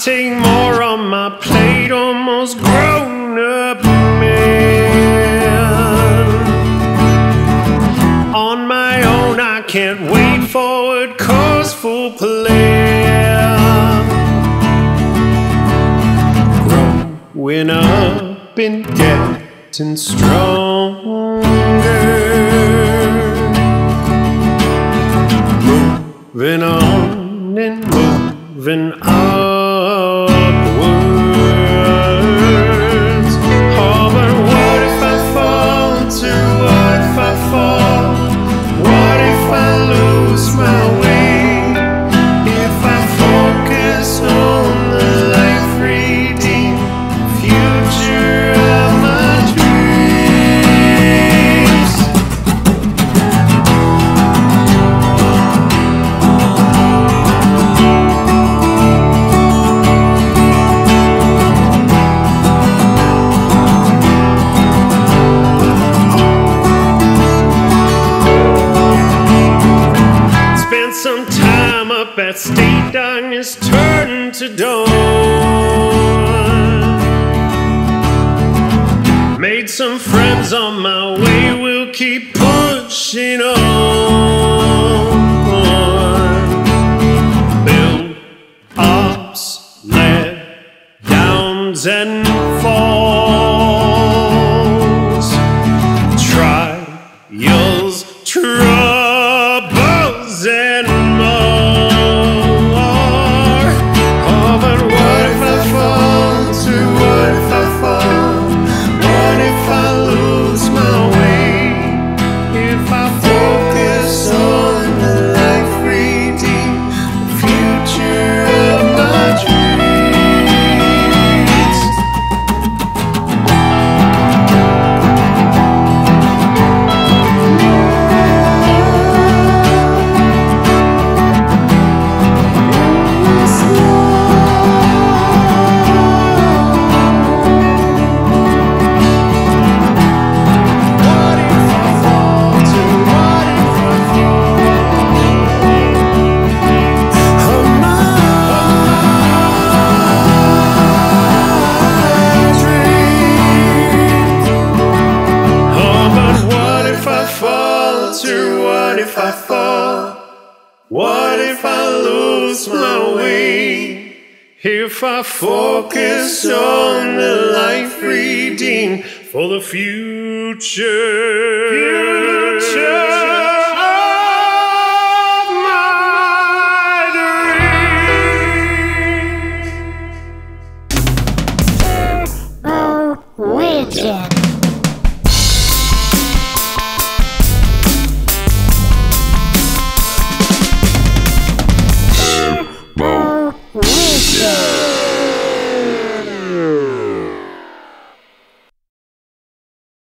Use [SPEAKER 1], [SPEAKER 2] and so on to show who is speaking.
[SPEAKER 1] Take more on my plate, almost grown up man. On my own, I can't wait for a cause full plan. Growing up and getting stronger. Moving on and moving upwards. Some time up at state, darkness turned to dawn. Made some friends on my way, we'll keep pushing on. Build ups, let downs, and falls trials, troubles, lose my way? If I focus on the life redeemed for the future. Future of my dreams.
[SPEAKER 2] Oh, widget.